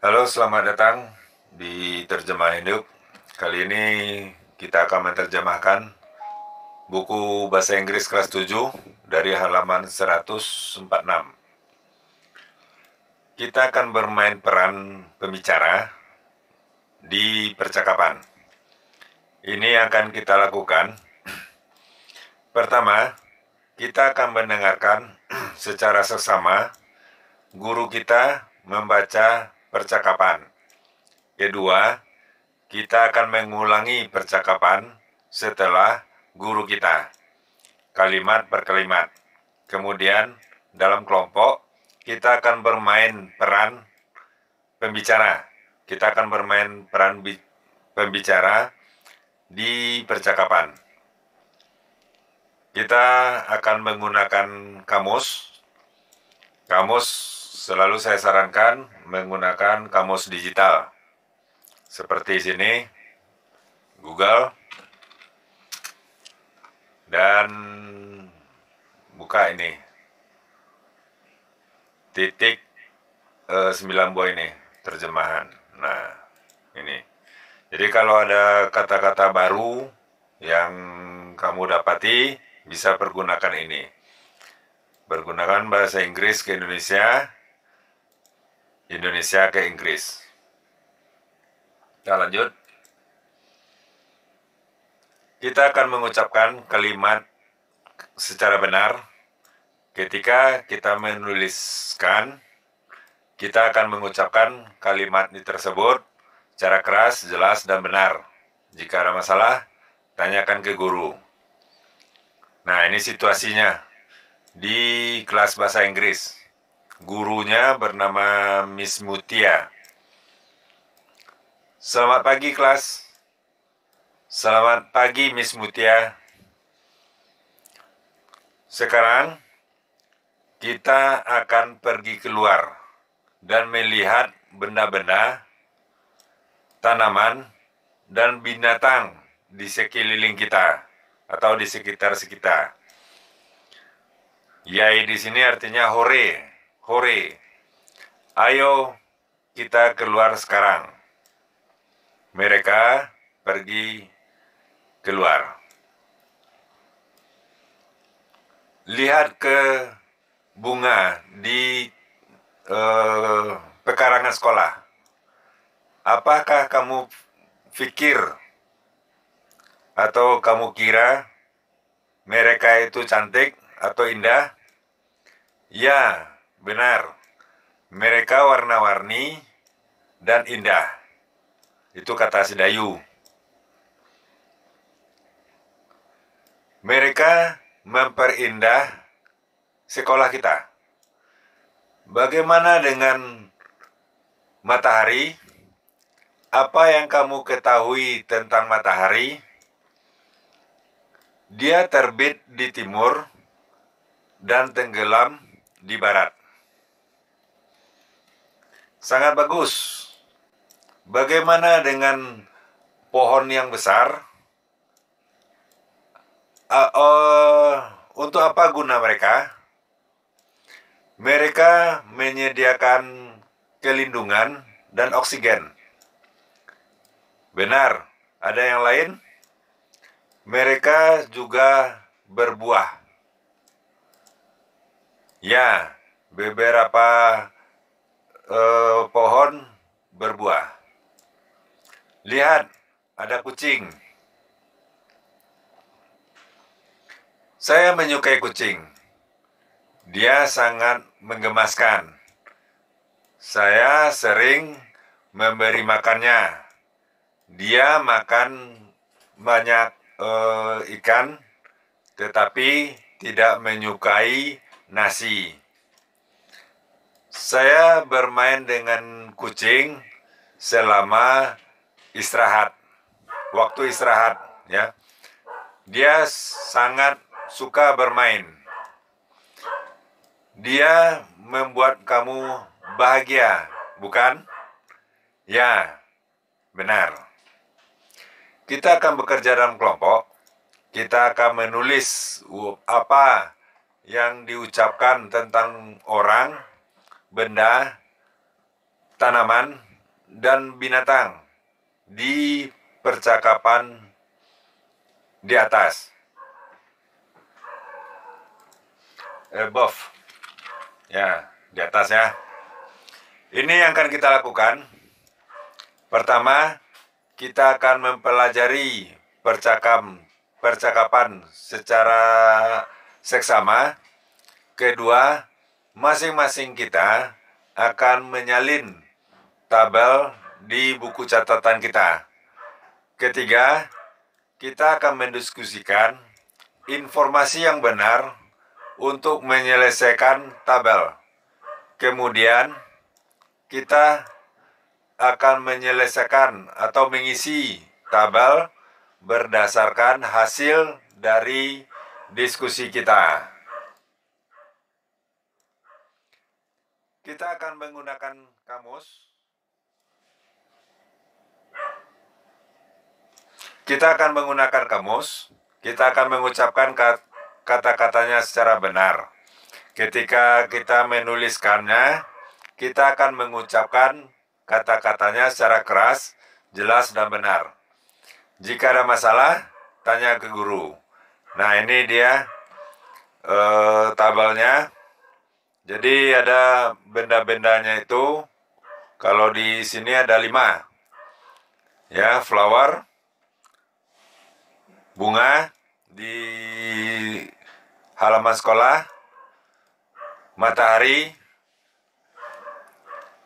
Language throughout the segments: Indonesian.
Halo, selamat datang di Terjemah Hidup. Kali ini kita akan menerjemahkan buku Bahasa Inggris kelas 7 dari halaman 146. Kita akan bermain peran pembicara di percakapan. Ini akan kita lakukan. Pertama, kita akan mendengarkan secara seksama guru kita membaca percakapan. Kedua, kita akan mengulangi percakapan setelah guru kita, kalimat per kalimat. Kemudian, dalam kelompok, kita akan bermain peran pembicara. Kita akan bermain peran pembicara di percakapan. Kita akan menggunakan kamus. Kamus selalu saya sarankan menggunakan kamus digital. Seperti sini, Google, dan buka ini, titik eh, 9 buah ini, terjemahan. Nah, ini. Jadi kalau ada kata-kata baru yang kamu dapati, bisa pergunakan ini. Pergunakan bahasa Inggris ke Indonesia, Indonesia ke Inggris. Kita lanjut. Kita akan mengucapkan kalimat secara benar ketika kita menuliskan kita akan mengucapkan kalimat tersebut Cara keras, jelas, dan benar. Jika ada masalah, tanyakan ke guru. Nah, ini situasinya di kelas bahasa Inggris. Gurunya bernama Miss Mutia. Selamat pagi kelas. Selamat pagi Miss Mutia. Sekarang kita akan pergi keluar dan melihat benda-benda tanaman, dan binatang di sekeliling kita atau di sekitar kita. Yai di sini artinya hore, hore. Ayo kita keluar sekarang. Mereka pergi keluar. Lihat ke bunga di uh, pekarangan sekolah Apakah kamu pikir atau kamu kira mereka itu cantik atau indah? Ya, benar. Mereka warna-warni dan indah. Itu kata si Dayu. Mereka memperindah sekolah kita. Bagaimana dengan matahari? Apa yang kamu ketahui tentang matahari? Dia terbit di timur dan tenggelam di barat. Sangat bagus. Bagaimana dengan pohon yang besar? Uh, uh, untuk apa guna mereka? Mereka menyediakan kelindungan dan oksigen Benar, ada yang lain? Mereka juga berbuah. Ya, beberapa eh, pohon berbuah. Lihat, ada kucing. Saya menyukai kucing. Dia sangat menggemaskan. Saya sering memberi makannya dia makan banyak uh, ikan tetapi tidak menyukai nasi. Saya bermain dengan kucing selama istirahat. Waktu istirahat ya. Dia sangat suka bermain. Dia membuat kamu bahagia, bukan? Ya, benar. Kita akan bekerja dalam kelompok. Kita akan menulis apa yang diucapkan tentang orang, benda, tanaman, dan binatang di percakapan di atas. Above. Ya, di atas ya. Ini yang akan kita lakukan. Pertama, kita akan mempelajari percakapan percakapan secara seksama. Kedua, masing-masing kita akan menyalin tabel di buku catatan kita. Ketiga, kita akan mendiskusikan informasi yang benar untuk menyelesaikan tabel. Kemudian, kita akan menyelesaikan atau mengisi tabel berdasarkan hasil dari diskusi kita. Kita akan menggunakan kamus Kita akan menggunakan kamus, kita akan mengucapkan kata-katanya secara benar. Ketika kita menuliskannya, kita akan mengucapkan kata-katanya secara keras, jelas, dan benar. Jika ada masalah, tanya ke guru. Nah, ini dia eh, tabelnya. Jadi ada benda-bendanya itu. Kalau di sini ada lima. Ya, flower, bunga di halaman sekolah, matahari,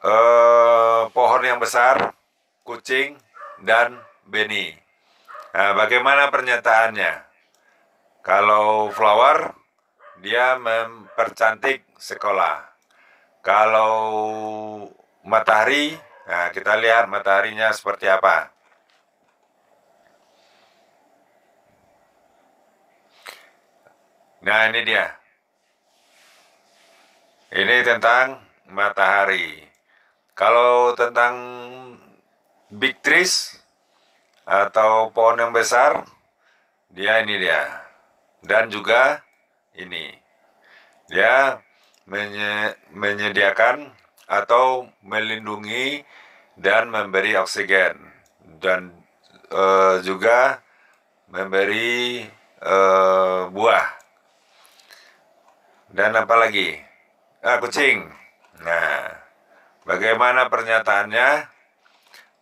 eh, pohon yang besar, kucing, dan beni. Nah, bagaimana pernyataannya? Kalau flower, dia mempercantik sekolah. Kalau matahari, nah kita lihat mataharinya seperti apa. Nah ini dia. Ini tentang matahari. Kalau tentang big trees atau pohon yang besar, dia ini dia. Dan juga ini. Dia menye menyediakan atau melindungi dan memberi oksigen dan uh, juga memberi uh, buah dan apa lagi? Ah, kucing. Nah, bagaimana pernyataannya?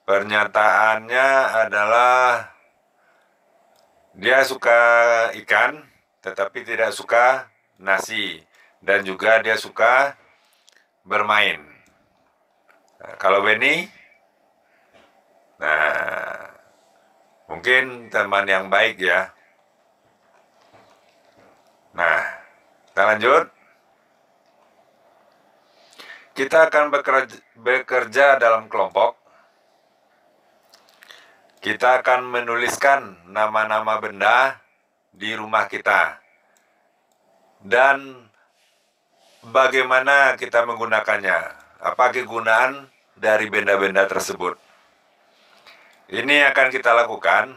Pernyataannya adalah dia suka ikan, tetapi tidak suka nasi, dan juga dia suka bermain. Nah, kalau Benny, nah mungkin teman yang baik ya. Nah, kita lanjut. Kita akan bekerja, bekerja dalam kelompok. Kita akan menuliskan nama-nama benda di rumah kita. Dan bagaimana kita menggunakannya. Apa kegunaan dari benda-benda tersebut. Ini akan kita lakukan.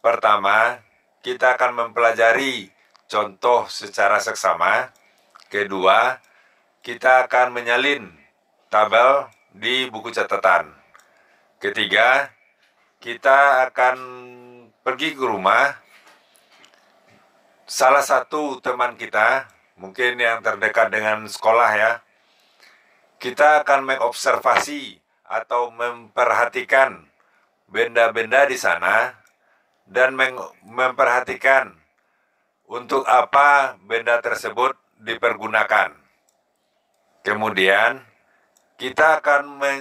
Pertama, kita akan mempelajari contoh secara seksama. Kedua, kita akan menyalin tabel di buku catatan. Ketiga, kita akan pergi ke rumah salah satu teman kita, mungkin yang terdekat dengan sekolah ya. Kita akan mengobservasi atau memperhatikan benda-benda di sana dan memperhatikan untuk apa benda tersebut dipergunakan. Kemudian kita akan me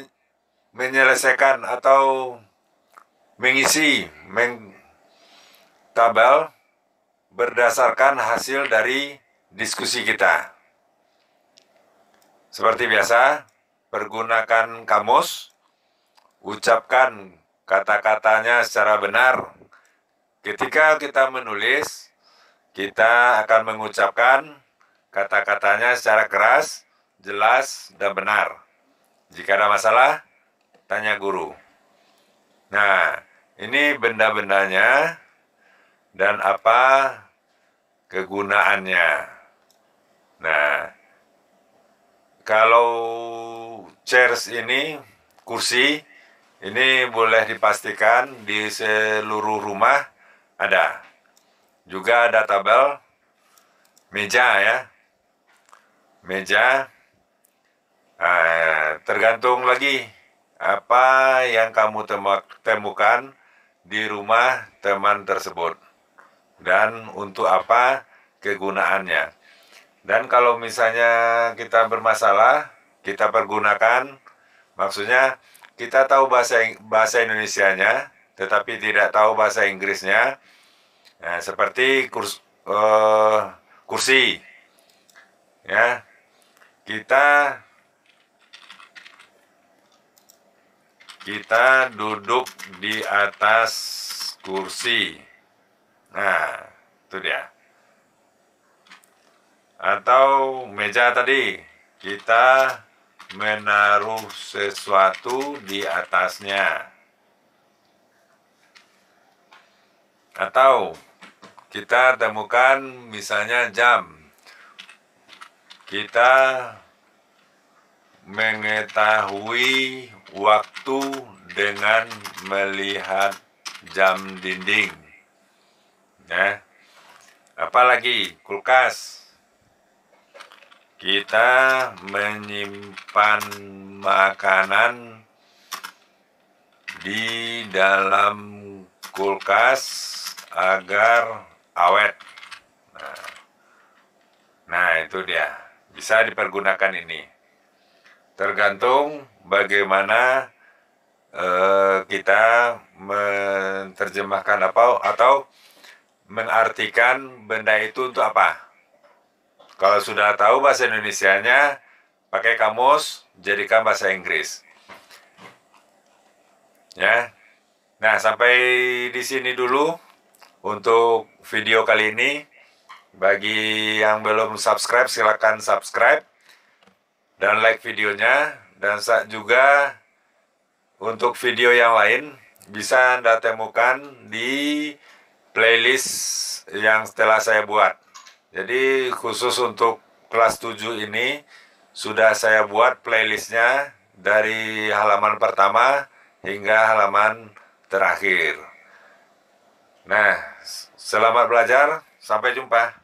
menyelesaikan atau mengisi meng tabel berdasarkan hasil dari diskusi kita. Seperti biasa, pergunakan kamus, ucapkan kata-katanya secara benar. Ketika kita menulis, kita akan mengucapkan kata-katanya secara keras, jelas, dan benar. Jika ada masalah, tanya guru. Nah, ini benda-bendanya dan apa kegunaannya. Nah, kalau chairs ini kursi ini boleh dipastikan di seluruh rumah ada. Juga ada tabel meja ya. Meja eh, tergantung lagi apa yang kamu temukan di rumah teman tersebut dan untuk apa kegunaannya. Dan kalau misalnya kita bermasalah, kita pergunakan, maksudnya kita tahu bahasa bahasa Indonesianya, tetapi tidak tahu bahasa Inggrisnya. Nah, seperti kurs, uh, kursi, ya kita kita duduk di atas kursi. Nah, itu dia. Atau meja tadi kita menaruh sesuatu di atasnya. Atau kita temukan misalnya jam. Kita mengetahui waktu dengan melihat jam dinding ya apalagi kulkas kita menyimpan makanan di dalam kulkas agar awet. Nah, nah itu dia. Bisa dipergunakan ini. Tergantung bagaimana eh, kita menerjemahkan apa atau mengartikan benda itu untuk apa. Kalau sudah tahu bahasa Indonesianya, pakai kamus, jadikan bahasa Inggris. Ya. Nah, sampai di sini dulu untuk video kali ini. Bagi yang belum subscribe, silakan subscribe dan like videonya. Dan juga untuk video yang lain bisa Anda temukan di playlist yang setelah saya buat. Jadi khusus untuk kelas 7 ini sudah saya buat playlistnya dari halaman pertama hingga halaman terakhir. Nah, selamat belajar, sampai jumpa.